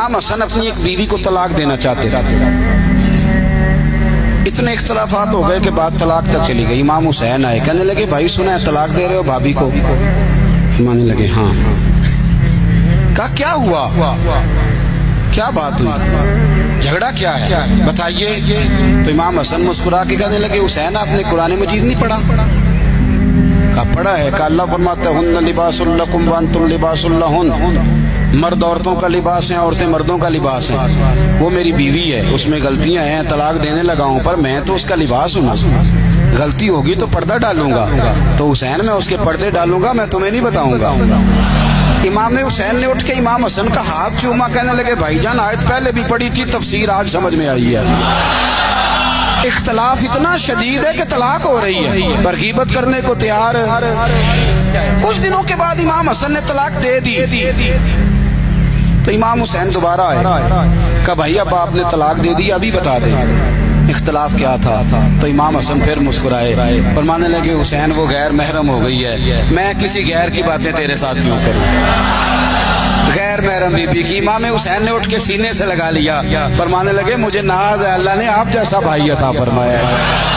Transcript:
इमाम हसन अपनी एक बीवी को तलाक देना चाहते थे। इतने इख्तलाफात हो गए कि बात तलाक तक चली गई। इमाम हुसैन आए, कहने लगे, भाई, सुना है, तलाक दे रहे हो भाभी को? फरमाने लगे हाँ। कहा, क्या हुआ? क्या बात हुई? झगड़ा क्या है? बताइए। तो इमाम हसन मुस्कुरा के कहने लगे, हुसैन, आपने कुरान मजीद नहीं पढ़ा? का पढ़ा है। का अल्लाह फरमाता लिबासुल्लकुम वन तुम लिबासुल्लाहुन मर्द औरतों का लिबास है, औरतें मर्दों का लिबास है। वो मेरी बीवी है, उसमें गलतियाँ हैं, तलाक देने लगा हूँ, पर मैं तो उसका लिबास हूँ गलती होगी तो पर्दा डालूँगा। तो हुसैन मैं उसके पर्दे डालूँगा, मैं तुम्हें नहीं बताऊँगा। इमाम हुसैन ने उठ के इमाम हसन का हाथ चूमा, कहने लगे, भाईजान, आयत पहले भी पड़ी थी, तफसीर आज समझ में आई है। इख्तलाफ इतना शदीद है कि तलाक हो रही है। पर गिबत करने को तैयार है। कुछ दिनों के बाद इमाम हसन ने तलाक दे दी। तो इमाम हुसैन दोबारा आए। कहा, भाई, अब आपने तलाक दे दी, अभी बता दें। इख्तलाफ क्या था? तो इमाम हसन फिर मुस्कुराए और मानने लगे, हुसैन, वो गैर महरम हो गई है। मैं किसी गैर की बातें तेरे साथ क्यों करूँ? गैर महरम बीबी की इमाम हुसैन ने उठ के सीने से लगा लिया। फरमाने लगे, मुझे नाज है, अल्लाह ने आप जैसा भाई अता फरमाया